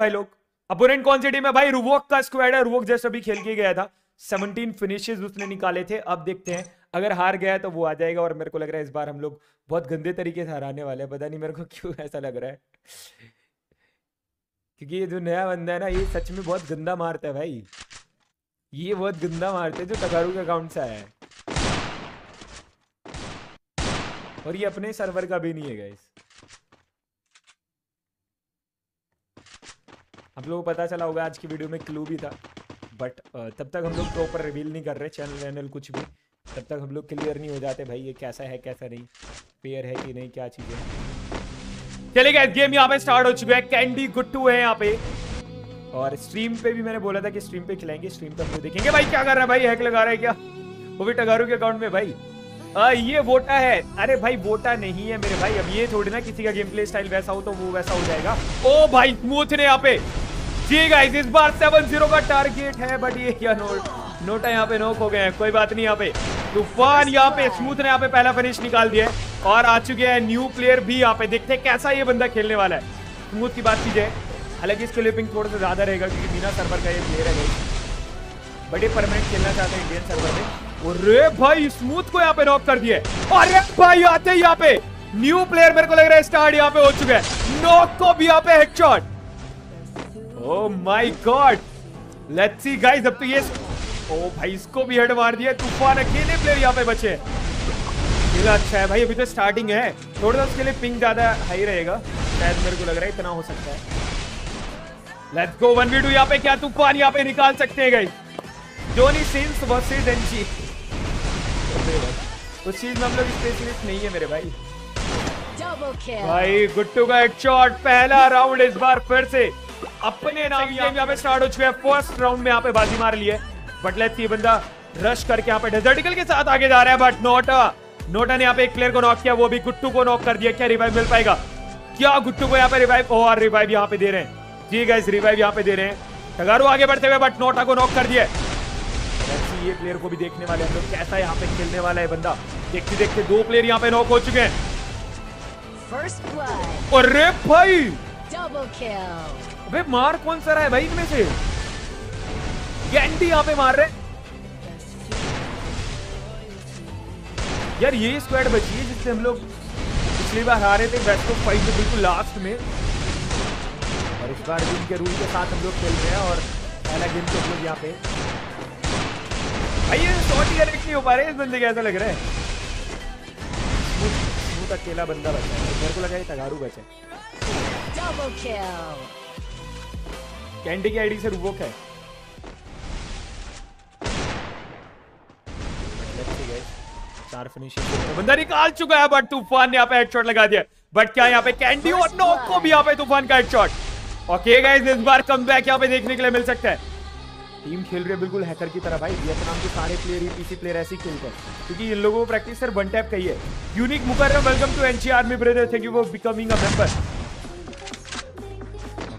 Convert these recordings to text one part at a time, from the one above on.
भाई लोग। अपोनेंट कौन सी टीम है? भाई रुवोक का स्क्वाड है। रुवोक जस्ट अभी खेल के गया था। 17 फिनिशेस उसने निकाले थे। अब देखते हैं। अगर हार गया तो वो आ जाएगा और मेरे को लग रहा है इस बार हम लोग बहुत गंदे तरीके से हराने वाले हैं। पता नहीं मेरे को क्यों ऐसा लग रहा है। क्योंकि ये जो नया बंदा है ना, ये सच में बहुत गंदा मारता है भाई। ये बहुत गंदा मारते हैं जो तगारू के अकाउंट से आया है। और ये अपने सर्वर का भी नहीं है गाइस आप लोगों को पता चला होगा आज की वीडियो में क्लू भी था। बट तब तक हम लोग प्रॉपर रिवील नहीं कर रहे चैनल वैनल कुछ भी। तब तक हम लोग क्लियर नहीं हो जाते भाई ये कैसा है कैसा नहीं। पेयर है कि नहीं क्या चीज़ है। चलेगा गेम यहाँ पे स्टार्ट हो चुका है। कैंडी गुट्टू है यहाँ पे। और स्ट्रीम पे भी मैंने बोला था कि स्ट्रीम पे खिलाएँगे स्ट्रीम पे हम देखेंगे। भाई क्या कर रहा है भाई? हैक लगा रहा है क्या? वो भी टगारू के अकाउंट में भाई। आ, ये वोटा है। अरे भाई वोटा नहीं है मेरे भाई। अब ये थोड़ी ना किसी का गेम प्ले स्टाइल वैसा हो तो वो वैसा हो जाएगा। ओ भाई स्मूथ ने यहाँ पे। जी गाइस इस बार सेवन ज़ीरो का टारगेट है बट ये क्या नोट नोटा यहाँ पे नोक हो गए हैं। कोई बात नहीं यहाँ पे। तूफ़ान यहाँ पे स्मूथ ने यहाँ पे पहला फिनिश निकाल दिया है। और आ चुके हैं न्यू प्लेयर भी यहाँ पे। देखते हैं कैसा ये बंदा खेलने वाला है। स्मूथ की बात की जाए। हालाँकि इसके लिपिंग थोड़ा सा ज़्यादा रहेगा, क्योंकि बिना सर्वर का ये प्लेयर है बड़े परमानेंट खेलना चाहते हैं इंडियन सर्वर में। अरे भाई स्मूथ को यहाँ पे नॉक कर दिया अरे भाई, आते ही यहाँ पे। न्यू प्लेयर मेरे को लग रहा है स्टार्ट यहाँ पे हो चुका है। नॉक को भी यहाँ पे headshot oh my god let's see guys अब तो ये ओ भाई इसको भी हेड मार दिया तूफ़ान अकेले प्लेयर यहाँ पे बचे। खेला अच्छा है भाई अभी तो स्टार्टिंग है। थोड़ा सा उसके लिए पिंग ज़्यादा हाई रहेगा। शायद मेरे को लग रहा है इतना हो सकता है। Let's go one v two यहाँ पे क्या तूफ़ान यहाँ पे निकाल सकते हैं guys Johnny Sins versus NG उस चीज़ में हम लोग स्पेशलिस्ट नहीं है मेरे भाई। भाई गुट्टू का एक शॉट पहला राउंड इस बार फिर से। अपने नाम यहाँ पे स्टार्ट हो चुके हैं। फ़र्स्ट राउंड में यहाँ पे बाजी मार लिए बट लेट्स ये बंदा रश करके यहाँ पे डेजर्टिकल के साथ आगे जा रहा है बट नोटा नोटा ने यहाँ पे एक प्लेयर को नॉक किया वो भी गुट्टू को नॉक कर दिया। क्या रिवाइव मिल पाएगा? क्या गुट्टू को यहाँ पे रिवाइव और रिवाइव यहाँ पे दे रहे हैं। जी गाइस रिवाइव यहाँ पे दे रहे हैं। टगारू आगे बढ़ते हुए बट नोटा को नॉक कर दिया ये प्लेयर को भी देखने वाले हम लोग कैसा यहाँ पे खेलने वाला है बंदा। देखते देखते दो प्लेयर यहाँ पे नॉक हो चुके हैं। अरे भाई! अबे मार कौन सा रहा है भाई इनमें से? गैंडी यहाँ पे मार रहे यार ये स्क्वाड बची है जिससे हम लोग पिछली बार हारे थे वेस्ट ऑफ़ फाइट में बिल्कुल लास्ट में। और इस बार भी इनके रूल के साथ हम लोग खेल रहे हैं और पहला गेम तो हम लोग यहाँ पे। भाई ये शॉट ही करेक्ट नहीं हो पा रहे, इस बंदे के ऐसा लग रहा है। अकेला बंदा बचा है। मेरे को लगा ये तगारू बचा है। कैंडी की आईडी से रुबोक है। चार फिनिशिंग बंदा निकाल चुका है बट तूफ़ान ने यहाँ पे हेडशॉट लगा दिया। बट क्या यहाँ पे कैंडी और नोक को भी यहाँ पे तूफ़ान का हेडशॉट ओके गाइस इस बार कम बैक यहाँ पे देखने के लिए मिल सकता है। टीम खेल रही है बिल्कुल हैकर की तरह भाई। वियतनाम के सारे प्लेयर ही पीसी प्लेयर ऐसे ही खेलते हैं। क्योंकि इन लोगों को प्रैक्टिस सर वन टैप कही है unique Mukarram welcome to NC army brother थे कि वो बिकमिंग अ मेंबर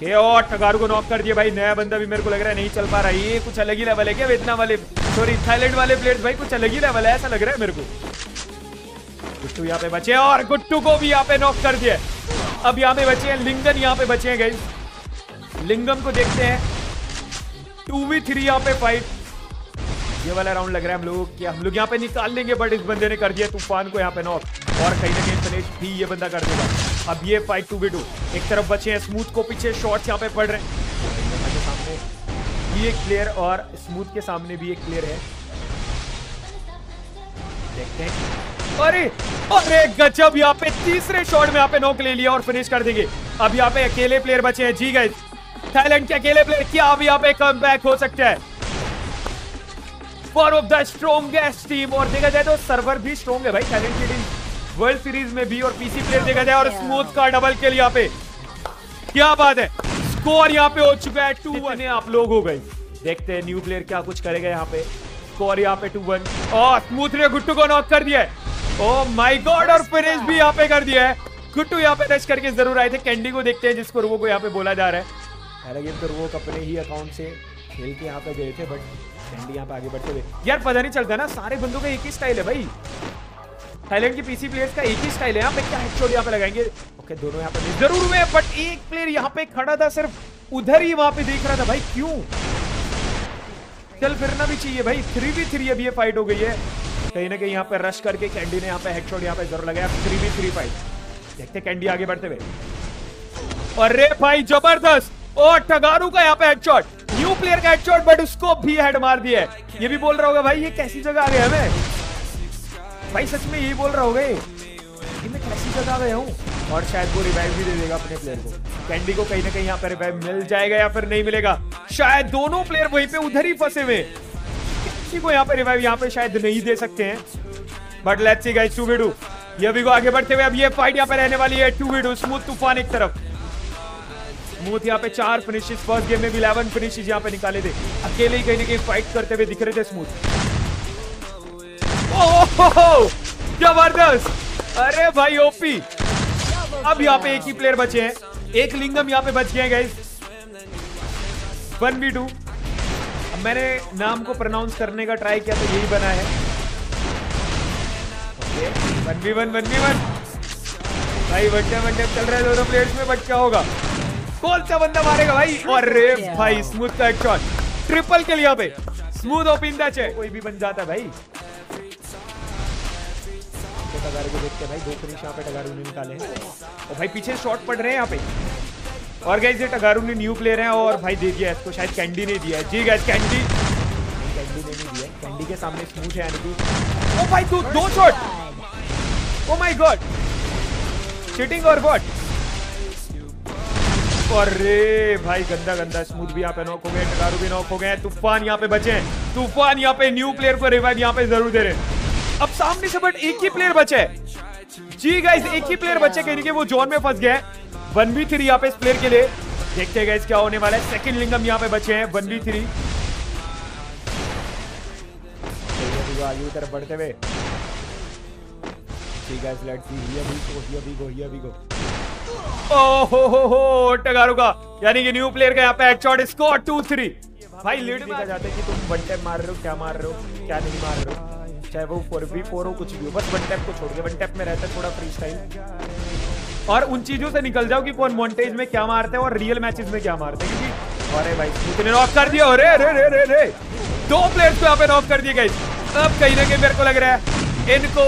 टगारू को नॉक कर दिया भाई। नया बंदा भी मेरे को लग रहा है नहीं चल पा रहा। है ये कुछ अलग ही लेवल है क्या? वियतनाम वाले सॉरी थाईलैंड वाले प्लेयर्स भाई, कुछ अलग ही लेवल है, ऐसा लग रहा है मेरे को। गुट्टू यहाँ पे बचे और गुट्टू को भी यहाँ पे नॉक कर दिया अब यहाँ पे बचे हैं, लिंगन यहाँ पे बचे हैं गई लिंगम को देखते हैं। टू वी थ्री यहाँ पे फाइट ये वाला राउंड लग रहा है हम लोग कि हम लोग यहाँ पे निकाल लेंगे बट इस बंदे ने कर दिया, तूफ़ान को यहाँ पे नॉक और कहीं ना कहीं ये बंदा कर देगा। अब ये फाइट टू बी टू एक तरफ़ बचे हैं स्मूथ को, पीछे शॉट्स यहाँ पे पड़ रहे हैं। सामने भी एक प्लेयर और स्मूथ के सामने भी एक प्लेयर है। देखते हैं। अरे! अरे, गजब! यहाँ पे तीसरे शॉट में यहाँ पे नॉक ले लिया और फिनिश कर देंगे। अब यहाँ पे अकेले प्लेयर बचे हैं। जी गए थाईलैंड के अकेले प्लेयर क्या अब यहाँ पे कम हो सकता है? स्ट्रॉन्गेस्ट टीम और देखा जाए तो सर्वर भी स्ट्रॉन्ग है भाई थाईलैंड की टीम वर्ल्ड सीरीज़ में भी और पीसी प्लेयर देखा जाए और स्मूथ का डबल किल यहाँ पे। क्या बात है? स्कोर यहाँ पे हो चुका है टू वन आप लोग हो गए? देखते हैं न्यू प्लेयर क्या कुछ करेगा यहाँ पे। स्कोर यहाँ पे टू वन और स्मूथ ने गुट्टू को नॉक कर दिया है। ओ माय गॉड और फिनिश भी यहाँ पे कर दिया है। गुट्टू यहाँ पे रश करके ज़रूर आए थे। कैंडी को देखते हैं जिसको रुवो को यहाँ पे बोला जा रहा है। पहला गेम तो रुवो अपने ही अकाउंट से खेल के यहाँ पे गए थे बट कैंडी यहाँ पे आगे बढ़ते हुए यार पता नहीं चलता ना सारे बंदों का एक ही स्टाइल है भाई। थाईलैंड की पीसी प्लेयर्स का एक ही स्टाइल है। यहाँ पे क्या हेडशॉट यहाँ पे लगाएँगे? ओके दोनों यहाँ पे ज़रूर हुए बट एक प्लेयर यहाँ पे खड़ा था, सिर्फ़ उधर ही वहाँ पे देख रहा था। भाई, क्यों? चल, फिरना भी चाहिए भाई। थ्री वी थ्री अभी ये फाइट हो गई है। कहीं ना कहीं यहाँ पे रश करके कैंडी ने यहाँ पे हेडशॉट यहाँ पे ज़रूर लगाया। थ्री वी थ्री फाइट देखते कैंडी आगे बढ़ते हुए। अरे भाई, ज़बरदस्त! और टगारू का यहाँ पे हेडशॉट न्यू प्लेयर का हेडशॉट बट उसको भी हेड मार दिया है। ये भी बोल रहा होगा, भाई, ये कैसी जगह आ गया हमें? भाई, सच में यही बोल रहा होगा ये। मैं कैसी जगह गया हूँ? और शायद वो रिवाइव भी दे देगा अपने प्लेयर को। कैंडी को कहीं ना कहीं यहाँ पर रिवाइव मिल जाएगा या फिर नहीं मिलेगा। शायद दोनों प्लेयर वहीं पे उधर ही फंसे हुए। किसी को यहाँ पे रिवाइव यहाँ पे शायद नहीं दे सकते हैं। But let's see guys two v two ये भी को आगे बढ़ते हुए अब ये फाइट यहाँ पे रहने वाली है टू वी टू स्मूथ तूफ़ान एक तरफ़। स्मूथ यहाँ पे चार फिनिशेस फ़र्स्ट गेम में भी इलेवन फिनिशेस यहाँ पे निकाले थे। अकेले ही कहीं ना कहीं फाइट करते हुए दिख रहे थे स्मूथ ज़बरदस्त। अरे भाई ओपी अब यहाँ पे एक ही प्लेयर बचे हैं। एक लिंगम यहाँ पे बच गए गाइस वन बी टू मैंने नाम को प्रोनाउंस करने का ट्राई किया तो यही बना है। One v one one v one भाई वन टाइम वन टाइम चल रहे दोनों प्लेयर्स में बट क्या होगा? कौन सा बंदा मारेगा भाई? अरे भाई स्मूथ का एक शॉट ट्रिपल के लिए पे। स्मूथ ओपिंदा चे कोई भी बन जाता भाई। टगारू को देखते भाई। दो फिनिश यहाँ पे टगारू ने निकाले हैं। और भाई पीछे शॉट पड़ रहे हैं यहाँ पे। और गैस ये टगारू ने न्यू प्लेयर है और भाई दे दिया इसको। शायद कैंडी ने दिया जी गैस कैंडी कैंडी ने नहीं दिया कैंडी के सामने स्मूथ है यानी कि ओ भाई, दो दो shot oh my God cheating और व्हाट अरे भाई, गंदा गंदा स्मूथ भी यहाँ पे नॉक हो गए टगारू भी नॉक हो गए तूफ़ान यहाँ पे बचे हैं। तूफ़ान यहाँ पे न्यू प्लेयर को रिवाइव यहाँ पे ज़रूर दे रहे हैं। अब सामने से बट एक ही प्लेयर बचे। जी गाइस एक ही प्लेयर बचे कहीं कि वो जोन में फंस गए वन बी थ्री यहाँ पे इस प्लेयर के लिए। देखते हैं क्या होने वाला है। सेकंड लिंगम यहाँ पे बचे हैं वन बी थ्री आगे तरफ़ बढ़ते हुए। ठीक है let's see here we go here we go here we go ओहो हो हो टगारू का। यानी कि न्यू प्लेयर का यहाँ पे हेडशॉट स्कोर 2 3 भाई लीड में आ जाते कि तुम वन टैप मार रहे हो क्या मार रहे हो क्या नहीं मार रहे हो। चाहे वो फोर वी फोर हो, कुछ भी हो, बस वन टैप को छोड़ के वन टैप में रहता है थोड़ा फ्री स्टाइल और उन चीज़ों से निकल जाओ कि कौन मॉन्टेज में क्या मारते हैं और रियल मैचेस में क्या मारते हैं अरे भाई स्मूथ नॉक कर दिया। अरे अरे अरे अरे अरे। दो प्लेयर्स को यहाँ पे नॉक कर दिए गए अब कहीं ना कहीं मेरे को लग रहा है, इनको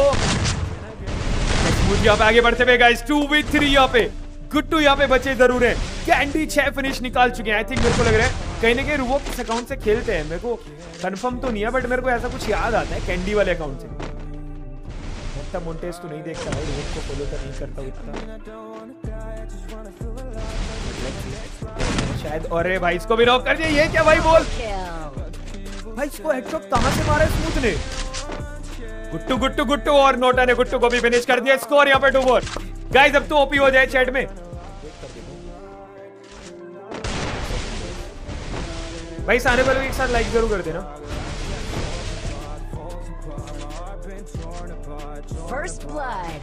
यहाँ पे आगे बढ़ते हुए गाइस टू वी थ्री यहाँ पे। गुट्टू यहाँ पे बचे ज़रूर है। कैंडी छह फिनिश निकाल चुके हैं आई थिंक मेरे को लग रहा है। कहीं ना कहीं रुबो किस अकाउंट से खेलते हैं। मेरे को कंफर्म तो नहीं है बट मेरे को ऐसा कुछ याद आता है कैंडी वाले अकाउंट से। इतना मोन्टेज तो नहीं देखता भाई रुबो को फॉलो तो नहीं करता उतना। शायद, अरे भाई, इसको भी रॉक कर दिया। ये क्या भाई बोल? भाई, इसको हेडशॉट कहाँ से मारा स्मूथ ने? गुट्टू गुट्टू गुट्टू और नोटा ने गुट्टू को भी फिनिश कर दिया। स्कोर यहाँ पे टू फोर गाइस अब तो ओपी हो जाए चैट में। भाई सारे वालों एक साथ लाइक ज़रूर कर देना। First blood.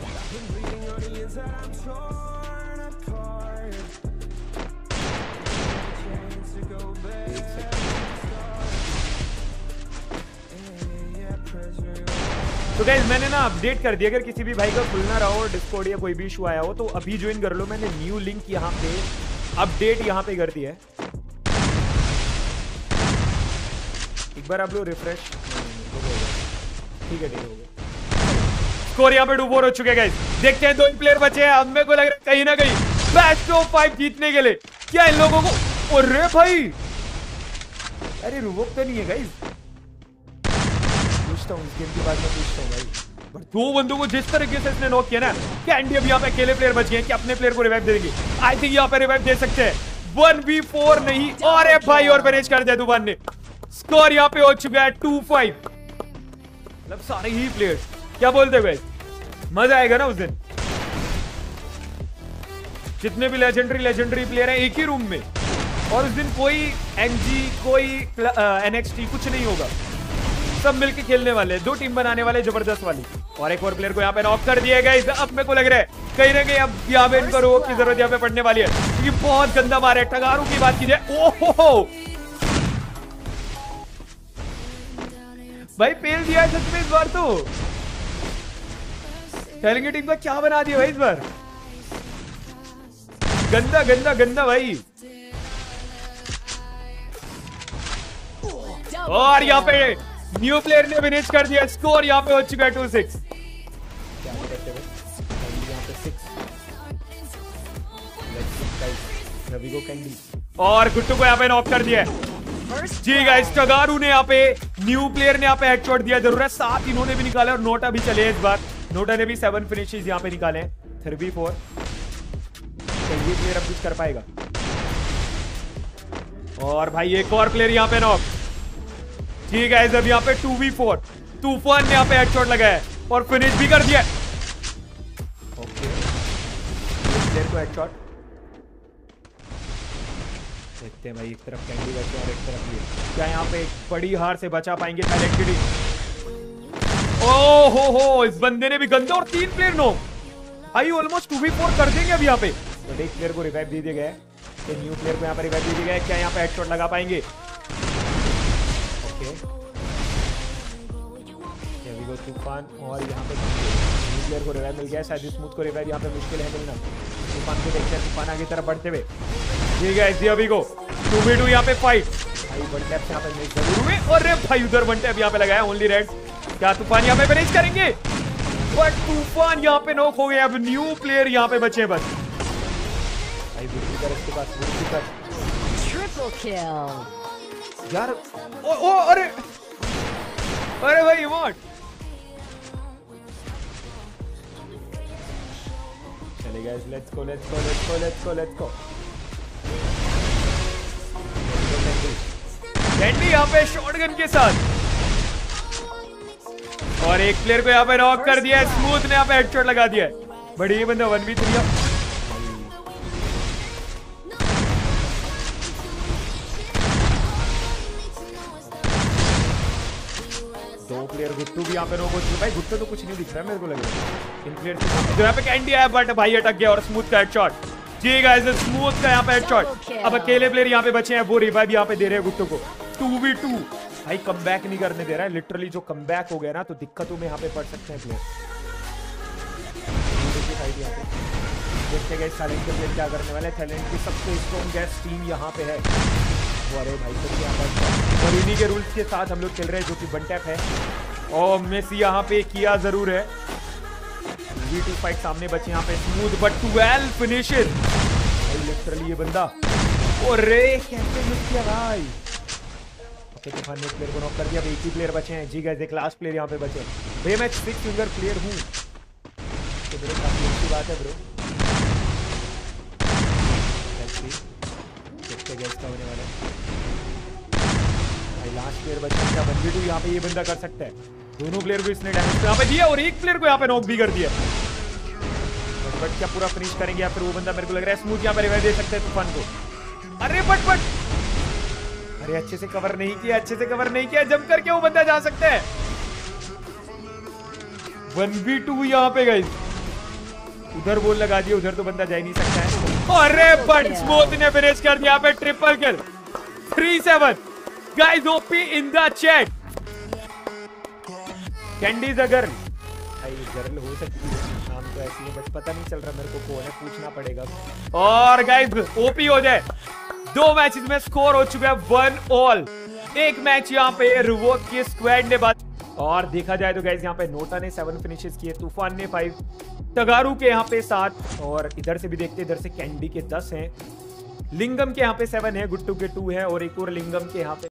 तो गाइज़ मैंने ना अपडेट कर दिया, अगर किसी भी भाई का खुलना रहा हो डिस्कॉर्ड या कोई भी इशू आया हो तो अभी ज्वाइन कर लो, मैंने न्यू लिंक यहाँ पे अपडेट यहाँ पे कर दिया है। एक बार आप लोग रिफ्रेश ठीक है ठीक है। स्कोर यहाँ पे डूबोर हो चुके गाइज़ देखते हैं दो ही प्लेयर बचे हैं। मेरे को लग रहा है कहीं ना कहीं बेस्ट ऑफ़ फाइव जीतने के लिए। क्या इन लोगों को? अरे भाई! अरे रुबोक तो नहीं है गाइज़ पूछता हूँ इस गेम के बाद मैं पूछता हूँ भाई। दो बंदों को जिस तरीके से इसने नॉक किया ना क्या इंडिया भी यहाँ पे अकेले प्लेयर बच गए कि अपने प्लेयर को रिवाइव दे देंगे। आई थिंक यहाँ पे रिवाइव दे सकते हैं। वन बी फोर नहीं और एफ़ भाई, और मैनेज कर दिया दुबान ने। स्कोर यहाँ पे हो चुका है टू फाइव मतलब सारे ही प्लेयर्स क्या बोलते हुए मज़ा आएगा ना उस दिन। जितने भी लेजेंडरी लेजेंडरी प्लेयर हैं, एक ही रूम में। और उस दिन कोई एनजी कोई एनएक्सटी कुछ नहीं होगा। सब मिलकर खेलने वाले, दो टीम बनाने वाले ज़बरदस्त वाली। और एक और प्लेयर को यहाँ पे नॉक कर दिया गया अब मेरे को लग रहा है। कहीं ना कहीं अब यहाँ पे इनको रोक की ज़रूरत यहाँ पे पड़ने वाली है। क्योंकि बहुत गंदा मार है टगारों की बात की जाए ओहो! भाई पेल दिया है सच में इस बार तो। टेलेंगे टीम का क्या बना दिया भाई इस बार? गंदा गंदा गंदा भाई। और यहाँ पे न्यू प्लेयर ने फिनिश कर दिया स्कोर यहाँ पे हो चुका है टू सिक्स और गुट्टू को यहाँ पे नॉक कर दिया जी गाइस टगारू ने यहाँ पे न्यू प्लेयर ने यहाँ पे हेडशॉट दिया, ज़रूर है, सात इन्होंने भी निकाले और नोटा भी चले इस बार। नोटा ने भी सेवन फिनिशेस यहाँ पे निकाले थ्री फोर ये प्लेयर अब कुछ कर पाएगा। और भाई, एक और प्लेयर यहाँ पे नॉक ठीक है अब यहाँ पे टू वी फोर तूफ़ान ने यहाँ पे हेडशॉट लगाया और फिनिश भी कर दिया ओके को हेडशॉट देखते हैं भाई एक तरफ़ कैंडी बचे और एक तरफ़ ये। क्या यहाँ पे एक बड़ी हार से बचा पाएँगे टैलेंटेड ओ हो हो इस बंदे ने भी गंदा और तीन प्लेयर नो भाई ऑलमोस्ट टू वी फोर कर देंगे अभी यहाँ पे। तो एक प्लेयर को रिवाइव दे दिया गया है। न्यू प्लेयर को यहाँ पर रिवाइव दे दिया गया है। क्या यहाँ पे हेडशॉट लगा पाएँगे? ओके। तूफ़ान और यहाँ पे न्यू प्लेयर को रिवाइव मिल गया। है शायद स्मूथ को रिवाइव यहाँ पे मुश्किल है मिलना। तूफ़ान को देखते हैं तूफ़ान आगे तरफ़ बढ़ते हुए। ठीक है इसी अभी को टू वी टू यहाँ पे फाइट भाई वन टैप यहाँ पे मिल ज़रूर हुए और रे भाई उधर वन टैप यहाँ पे लगाया ओनली रेड क्या तूफ़ान यहाँ पे फिनिश करेंगे? बट तूफ़ान यहाँ पे नॉक हो गया अब न्यू प्लेयर यहाँ पे बचे बस। भाई इसके पास ट्रिपल किल यार ओ ओ अरे! अरे भाई इमोट चले गए let's go let's go let's go let's go let's go Candy यहाँ पे शॉटगन के साथ। और एक प्लेयर को यहाँ पे नॉक कर दिया स्मूथ ने यहाँ पे हेडशॉट लगा दिया बड़ी ये बंदा वन वी थ्री पे नॉक हो चुके भाई गुट्टू तो कुछ नहीं दिख रहा है, मेरे को लग रहा है। तो कैंडी आया बट भाई अटक गया और स्मूथ का हेडशॉट जी गाइस स्मूथ का यहाँ पे हेडशॉट अब अकेले प्लेयर यहाँ पे बचे हैं, वो रिवाइव यहाँ पे दे रहे हैं गुट्टू को। टू वी टू भाई कम नहीं करने दे रहा है लिटरली जो कम हो गया ना तो दिक्कतों में यहाँ पे पड़ सकते हैं प्लेयर देखते गए टैलेंट के प्लेयर क्या करने वाले टैलेंट की सबसे स्ट्रॉन्गेस्ट टीम यहाँ पे है। अरे भाई तो पर। और इन्हीं के रूल्स के साथ हम लोग खेल रहे हैं, जो कि वन टैप है। और मेसी यहाँ पे किया ज़रूर है। वी टू फाइट सामने बचे यहाँ पे। Smooth but twelve finishes literally ये बंदा। और रे कैसे मिस किया भाई? ओके प्लेयर को नॉक कर दिया। एक ही प्लेयर बचे हैं। जी एक लास्ट प्लेयर यहाँ पे बचे भैया मैं सिक्स फिंगर प्लेयर हूँ। तो काफ़ी अच्छी बात है ब्रो देखते गैस होने वाला भाई लास्ट प्लेयर बचे क्या वन टू यहाँ पे ये बंदा कर सकता है? दोनों प्लेयर को इसने डैमेज यहाँ पे दिया और एक प्लेयर को यहाँ पे नॉक भी कर दिया। बट क्या पूरा फिनिश करेंगे या फिर वो बंदा मेरे को लग रहा है स्मूथ यहाँ पे रिवाइव दे सकते हैं तूफ़ान को? अरे बट बट! अरे अच्छे से कवर नहीं किया, अच्छे से कवर नहीं किया। जम करके वो बंदा जा सकता है। वन बी टू यहाँ पे गई उधर बोल लगा दिया, उधर तो बंदा जा ही नहीं सकता है। अरे बट स्मूथ ने फिनिश कर दिया पे triple kill three seven guys OP in the chat Candy the girl भाई गर्ल हो सकती है। नाम तो ऐसी है बट पता नहीं चल रहा मेरे को कौन है पूछना पड़ेगा। और गाइस ओपी हो जाए। दो मैचेस में स्कोर हो चुका है वन ऑल एक मैच यहाँ पे रिवोक की स्क्वाड ने बात और देखा जाए तो गाइस यहाँ पे नोटा ने सेवन फिनिशेस किए तूफ़ान ने फाइव तगारू के यहाँ पे सात और इधर से भी देखते इधर से कैंडी के दस हैं. लिंगम के यहाँ पे सेवन है गुट्टू के टू है और एक और लिंगम के यहाँ पे